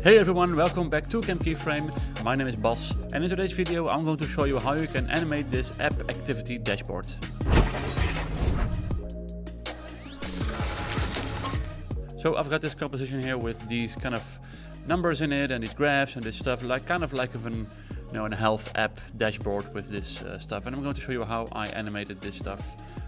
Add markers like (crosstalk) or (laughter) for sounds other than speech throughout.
Hey everyone, welcome back to Camp Keyframe. My name is Bas and in today's video I'm going to show you how you can animate this app activity dashboard. So I've got this composition here with these kind of numbers in it and these graphs and this stuff, like kind of like of an you know, a health app dashboard with this uh, stuff. And I'm going to show you how I animated this stuff,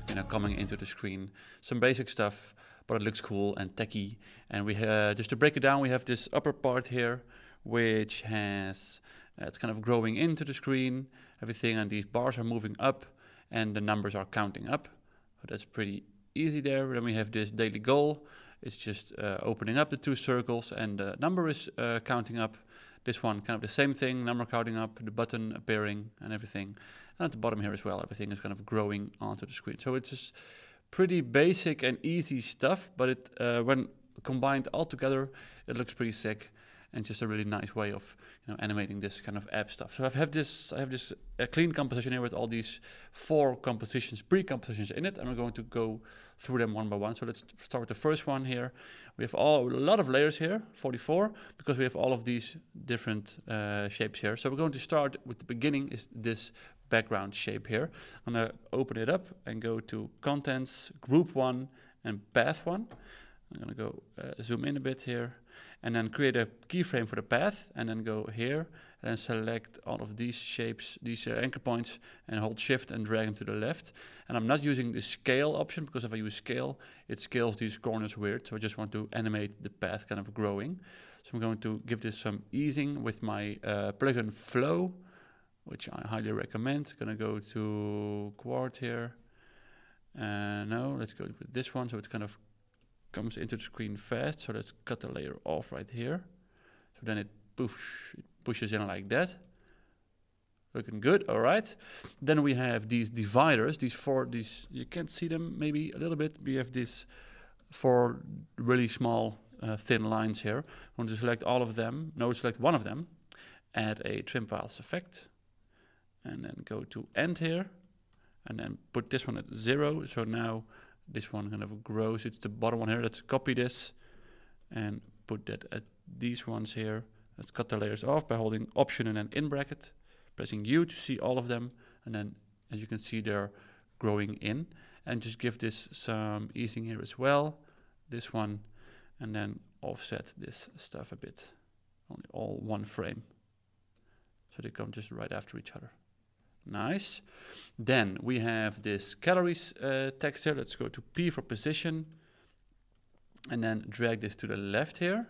you know, coming into the screen. Some basic stuff, but it looks cool and techy. And we uh, just to break it down, we have this upper part here, which has uh, it's kind of growing into the screen, everything, and these bars are moving up, and the numbers are counting up. So that's pretty easy there. Then we have this daily goal. It's just uh, opening up the two circles, and the number is uh, counting up. This one, kind of the same thing, number counting up, the button appearing and everything. And at the bottom here as well, everything is kind of growing onto the screen. So it's just pretty basic and easy stuff, but it uh, when combined all together, it looks pretty sick and just a really nice way of you know animating this kind of app stuff. So I have this I have this a clean composition here with all these four compositions, pre-compositions in it, and we're going to go through them one by one. So let's start with the first one here. We have all a lot of layers here, 44, because we have all of these different uh, shapes here. So we're going to start with the beginning is this background shape here. I'm gonna open it up and go to contents, group one and path one. I'm gonna go uh, zoom in a bit here and then create a keyframe for the path and then go here and select all of these shapes, these uh, anchor points and hold shift and drag them to the left. And I'm not using the scale option because if I use scale, it scales these corners weird. So I just want to animate the path kind of growing. So I'm going to give this some easing with my uh, plugin flow, which I highly recommend. Gonna go to quart here. No, let's go with this one. So it kind of comes into the screen fast. So let's cut the layer off right here. So then it, push, it pushes in like that. Looking good, all right. Then we have these dividers, these four, these, you can't see them maybe a little bit. We have these four really small uh, thin lines here. I want to select all of them, no, select one of them, add a trim paths effect, and then go to end here, and then put this one at zero. So now this one kind of grows. It's the bottom one here. Let's copy this and put that at these ones here. Let's cut the layers off by holding Option and then in bracket, pressing U to see all of them. And then as you can see, they're growing in. And just give this some easing here as well. This one, and then offset this stuff a bit. Only all one frame. So they come just right after each other. Nice. Then we have this calories uh, text here. Let's go to P for position. And then drag this to the left here.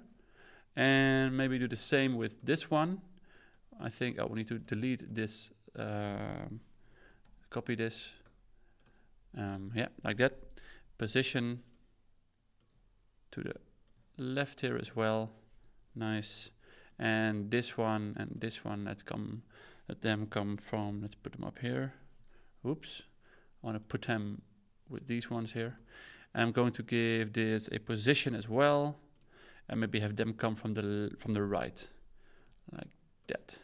And maybe do the same with this one. I think I will need to delete this, um, copy this. Um, yeah, like that. Position to the left here as well. Nice. And this one and this one, let's come let them come from, let's put them up here. Oops. I want to put them with these ones here. And I'm going to give this a position as well. And maybe have them come from the from the right. Like that.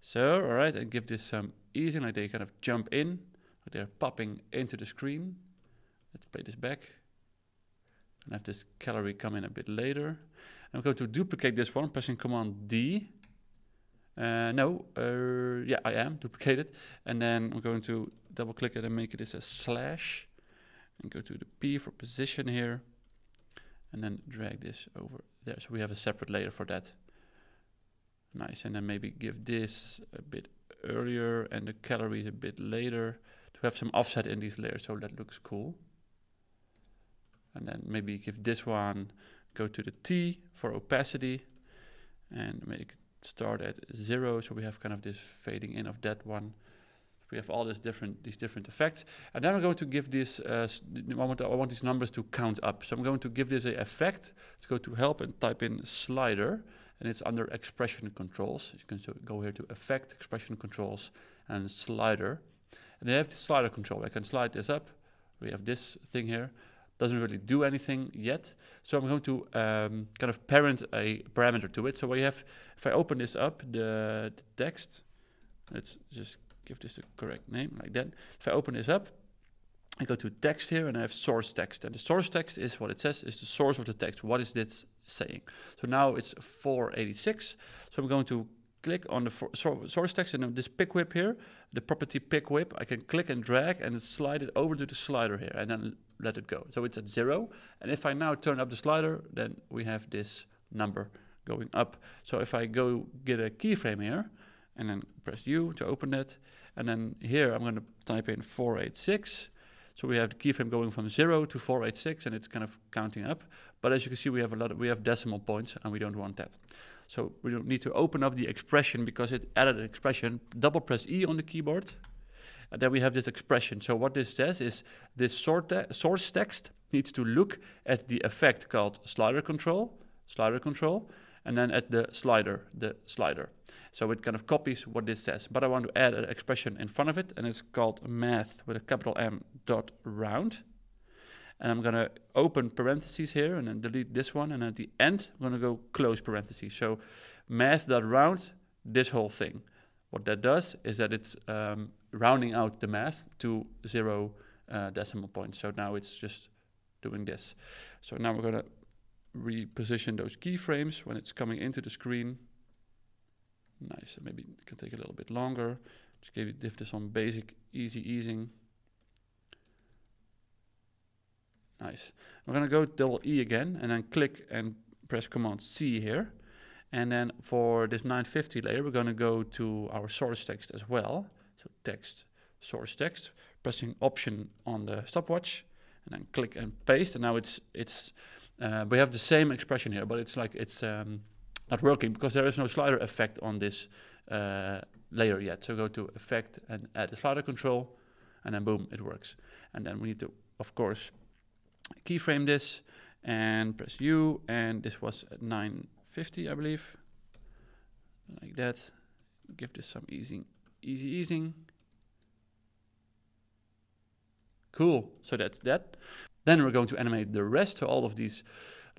So, all right, and give this some easing, like they kind of jump in. Like they're popping into the screen. Let's play this back. And have this calorie come in a bit later. I'm going to duplicate this one, pressing Command D. Uh, no, uh, yeah, I am duplicated. And then I'm going to double click it and make it a slash. And go to the P for position here. And then drag this over there. So we have a separate layer for that. Nice. And then maybe give this a bit earlier and the calories a bit later to have some offset in these layers. So that looks cool. And then maybe give this one, go to the T for opacity and make start at zero. So we have kind of this fading in of that one. We have all these different these different effects, and then I'm going to give this. Uh, I want I want these numbers to count up. So I'm going to give this a effect. Let's go to help and type in slider, and it's under expression controls. You can so go here to effect, expression controls, and slider. And they have the slider control. I can slide this up. We have this thing here doesn't really do anything yet. So I'm going to um, kind of parent a parameter to it. So we have, if I open this up, the, the, text, let's just give this the correct name like that. If I open this up, I go to text here and I have source text. And the source text is what it says is the source of the text. What is this saying. So now it's 486. So I'm going to click on the source text and this pick whip here, the property pick whip, I can click and drag and slide it over to the slider here and then let it go. So it's at zero. And if I now turn up the slider, then we have this number going up. So if I go get a keyframe here and then press U to open it, and then here I'm going to type in 486. So we have the keyframe going from 0 to 486 and it's kind of counting up. But as you can see, we have a lot of, we have decimal points and we don't want that. So we don't need to open up the expression because it added an expression. Double press E on the keyboard and then we have this expression. So what this says is this sort source text needs to look at the effect called slider control, slider control, and then at the slider, the slider. So it kind of copies what this says, but I want to add an expression in front of it, and it's called math with a capital M dot round. And I'm gonna open parentheses here and then delete this one, and at the end, I'm gonna go close parentheses. So math dot round, this whole thing. What that does is that it's um, rounding out the math to zero uh, decimal points. So now it's just doing this. So now we're gonna reposition those keyframes when it's coming into the screen. Nice, maybe it can take a little bit longer. Just give, give this some basic easy easing. Nice. We're gonna go double E again and then click and press Command C here. And then for this 950 layer, we're gonna go to our source text as well. Text, source text, pressing Option on the stopwatch, and then click and paste. And now it's it's uh, we have the same expression here, but it's like it's um, not working because there is no slider effect on this uh, layer yet. So go to Effect and add a slider control, and then boom, it works. And then we need to, of course, keyframe this and press U, and this was at 950, I believe, like that. Give this some easing, easy easing. Cool, so that's that. Then we're going to animate the rest, so all of these,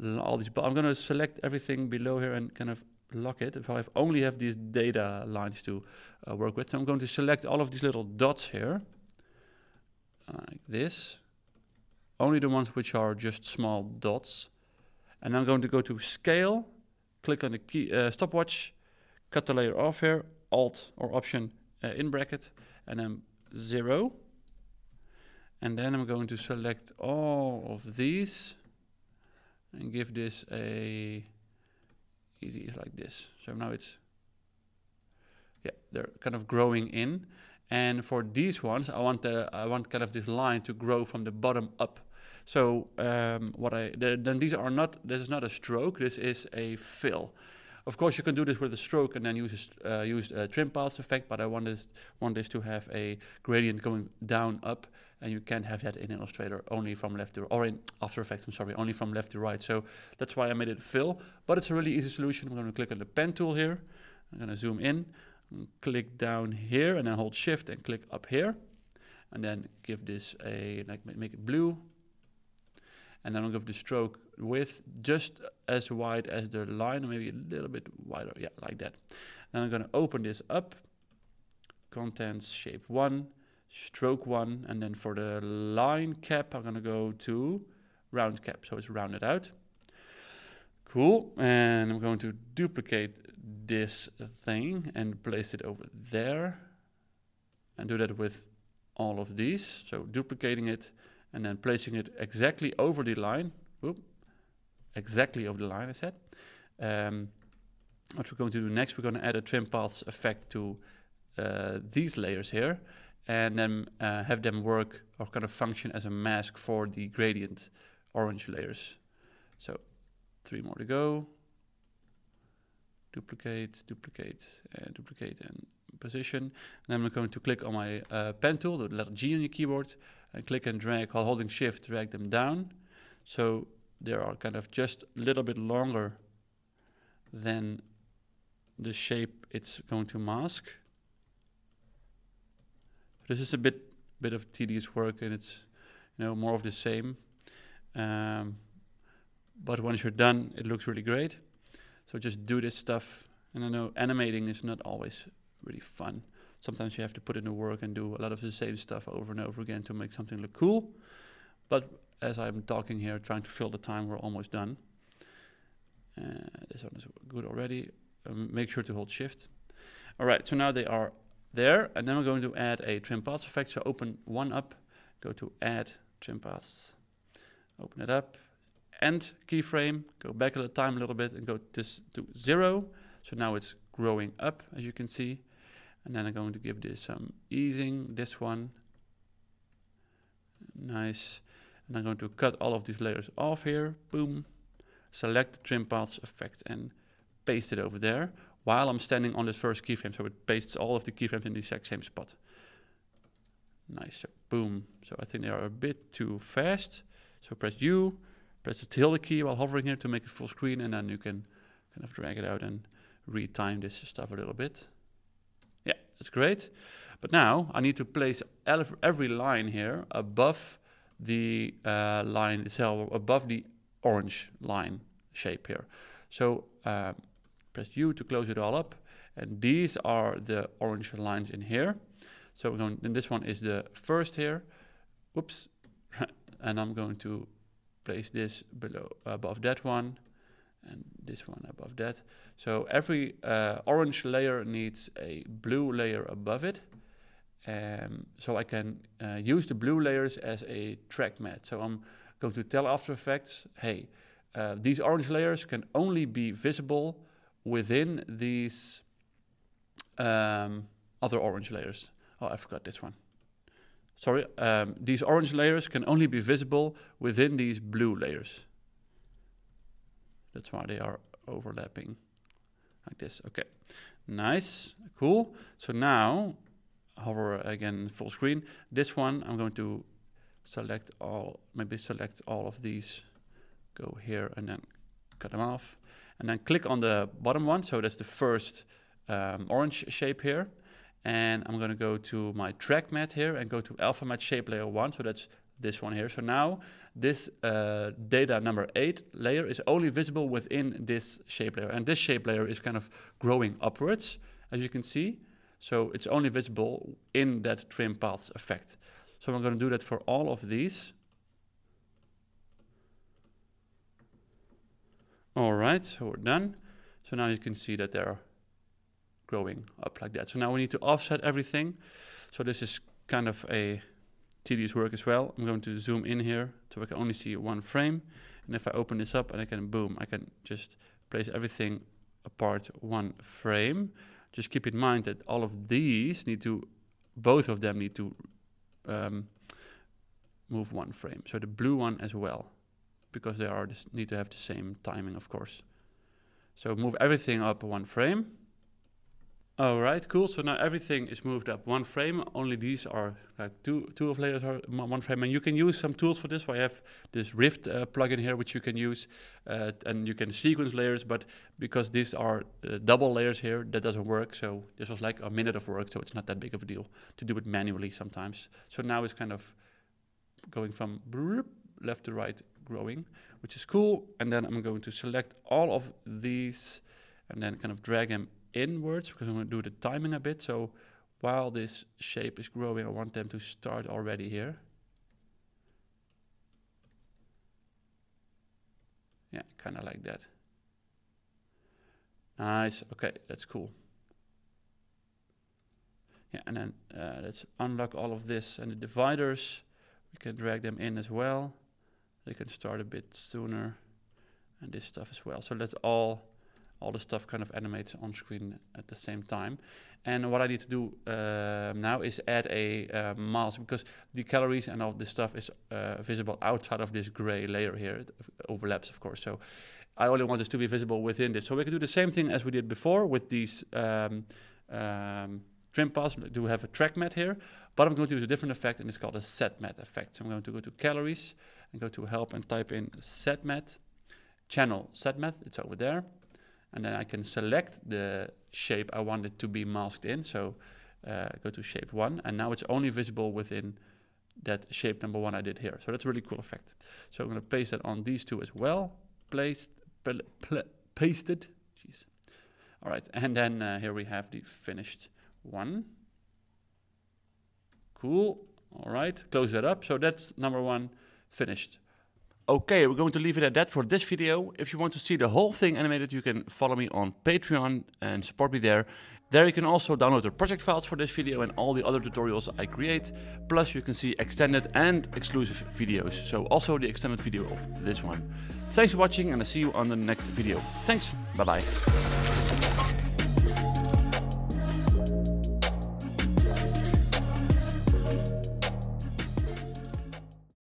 all these, But I'm gonna select everything below here and kind of lock it. If I only have these data lines to uh, work with, so I'm going to select all of these little dots here, like this. Only the ones which are just small dots. And I'm going to go to scale, click on the key uh, stopwatch, cut the layer off here, Alt or Option uh, in bracket, and then zero. And then I'm going to select all of these and give this a easy ease like this. So now it's, yeah, they're kind of growing in. And for these ones, I want the I want kind of this line to grow from the bottom up. So um, what I then these are not this is not a stroke. This is a fill. Of course, you can do this with a stroke and then use a, uh, use a trim paths effect, but I want this, want this to have a gradient going down, up, and you can't have that in Illustrator only from left to, or in After Effects, I'm sorry, only from left to right. So that's why I made it fill, but it's a really easy solution. I'm going to click on the pen tool here. I'm to zoom in, click down here, and then hold shift and click up here. And then give this a, like make it blue, and then I'll give the stroke width just as wide as the line, maybe a little bit wider, yeah, like that. Then I'm gonna open this up, contents, shape one, stroke one, and then for the line cap, I'm gonna go to round cap, so it's rounded out. Cool, and I'm going to duplicate this thing and place it over there, and do that with all of these. So duplicating it, and then placing it exactly over the line. Whoop, exactly over the line, I said. Um, what we're going to do next, we're going to add a trim paths effect to uh, these layers here, and then uh, have them work or kind of function as a mask for the gradient orange layers. So three more to go. Duplicate, duplicate, and duplicate, and position. And then I'm going to click on my uh, pen tool, the letter G on your keyboard, and click and drag while holding shift, drag them down. So they are kind of just a little bit longer than the shape it's going to mask. This is a bit bit of tedious work and it's you know more of the same. Um, but once you're done, it looks really great. So just do this stuff. And I know animating is not always really fun sometimes you have to put in the work and do a lot of the same stuff over and over again to make something look cool. But as I'm talking here, trying to fill the time, we're almost done. Uh, this one is good already. Um, make sure to hold shift. All right, so now they are there. And then we're going to add a trim paths effect. So open one up, go to add trim paths, open it up, end keyframe, go back a little time a little bit and go this to zero. So now it's growing up, as you can see. And then I'm going to give this some easing, this one. Nice. And I'm going to cut all of these layers off here. Boom. Select the trim paths effect and paste it over there while I'm standing on this first keyframe. So it pastes all of the keyframes in the exact same spot. Nice, so boom. So I think they are a bit too fast. So press U, press the tilde key while hovering here to make it full screen and then you can kind of drag it out and retime this stuff a little bit. That's great. But now I need to place every line here above the uh, line itself, above the orange line shape here. So um, press U to close it all up. And these are the orange lines in here. So we're going, and this one is the first here. Whoops. (laughs) and I'm going to place this below above that one and this one above that. So every uh, orange layer needs a blue layer above it. Um, so I can uh, use the blue layers as a track matte. So I'm going to tell After Effects, hey, uh, these orange layers can only be visible within these um, other orange layers. Oh, I forgot this one. Sorry, um, these orange layers can only be visible within these blue layers. That's why they are overlapping like this. Okay, nice, cool. So now, hover again full screen. This one, I'm going to select all, maybe select all of these, go here and then cut them off and then click on the bottom one. So that's the first um, orange shape here. And I'm going to go to my track matte here and go to alpha matte shape layer one. So that's this one here. So now this uh, data number eight layer is only visible within this shape layer. And this shape layer is kind of growing upwards, as you can see. So it's only visible in that trim paths effect. So I'm going to do that for all of these. All right, so we're done. So now you can see that they're growing up like that. So now we need to offset everything. So this is kind of a tedious work as well. I'm going to zoom in here so I can only see one frame. And if I open this up and I can, boom, I can just place everything apart one frame. Just keep in mind that all of these need to, both of them need to um, move one frame. So the blue one as well because they are need to have the same timing, of course. So move everything up one frame. All right, cool. So now everything is moved up one frame. Only these are like two two of layers are one frame, and you can use some tools for this. I have this Rift uh, plugin here, which you can use, uh, and you can sequence layers. But because these are uh, double layers here, that doesn't work. So this was like a minute of work, so it's not that big of a deal to do it manually sometimes. So now it's kind of going from left to right growing, which is cool. And then I'm going to select all of these and then kind of drag them inwards because I'm going to do the timing a bit. So while this shape is growing, I want them to start already here. Yeah, kind of like that. Nice. Okay, that's cool. Yeah, and then uh, let's unlock all of this and the dividers. We can drag them in as well. They can start a bit sooner and this stuff as well. So let's all all the stuff kind of animates on screen at the same time. And what I need to do uh, now is add a uh, mask because the calories and all this stuff is uh, visible outside of this gray layer here. It overlaps, of course. So I only want this to be visible within this. So we can do the same thing as we did before with these um, um, trim paths. Do have a track matte here, but I'm going to use a different effect and it's called a set matte effect. So I'm going to go to calories and go to help and type in set matte channel set matte. it's over there. And then I can select the shape I want it to be masked in. So uh, go to shape one, and now it's only visible within that shape number one I did here. So that's a really cool effect. So I'm going to paste that on these two as well. Placed, pasted. Jeez. All right, and then uh, here we have the finished one. Cool. All right, close that up. So that's number one finished. Okay, we're going to leave it at that for this video. If you want to see the whole thing animated, you can follow me on Patreon and support me there. There you can also download the project files for this video and all the other tutorials I create. Plus you can see extended and exclusive videos. So also the extended video of this one. Thanks for watching and I'll see you on the next video. Thanks, bye bye.